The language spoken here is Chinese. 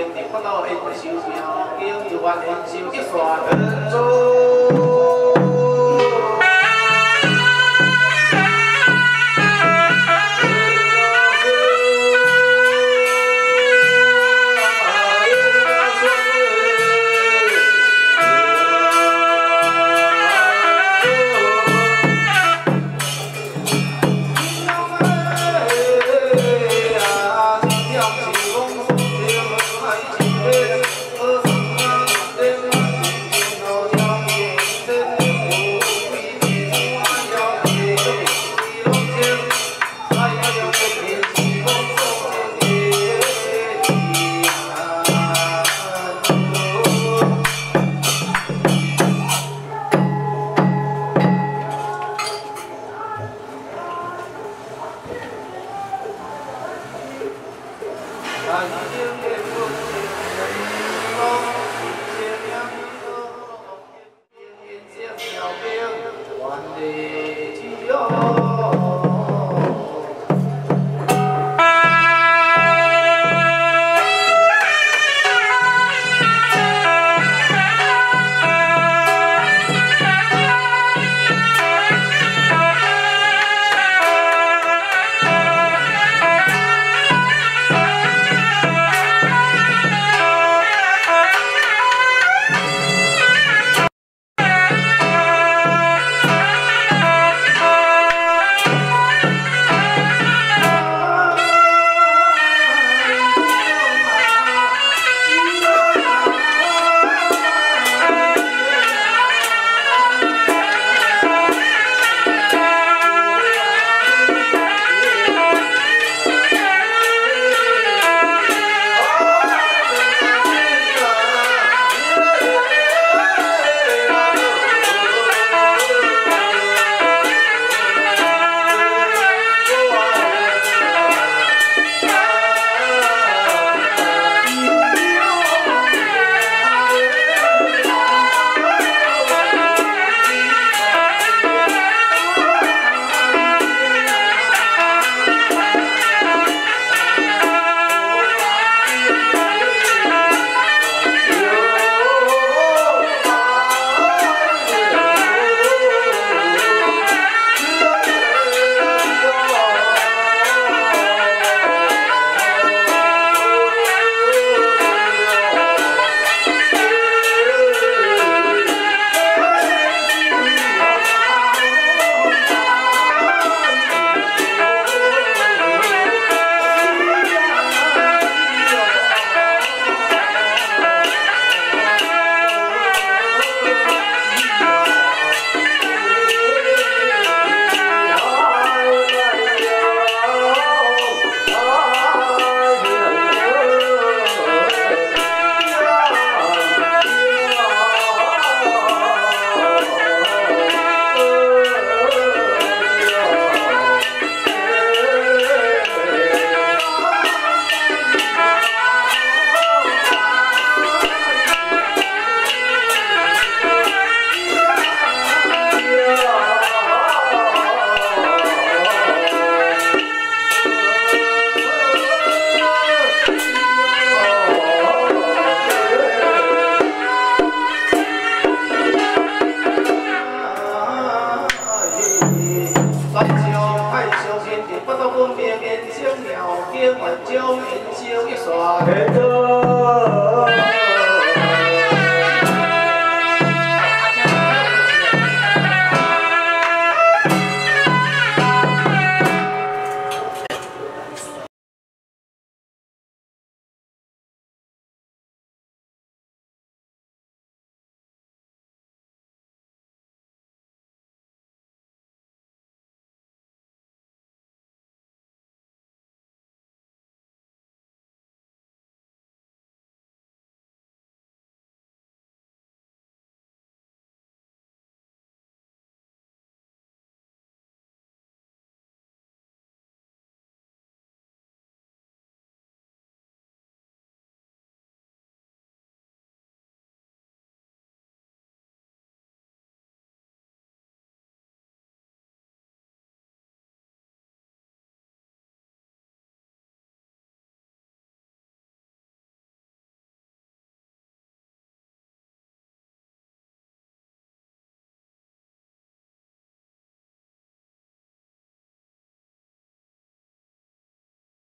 天地不到恩仇妙，经由万恩仇一刷人中。天 Amen.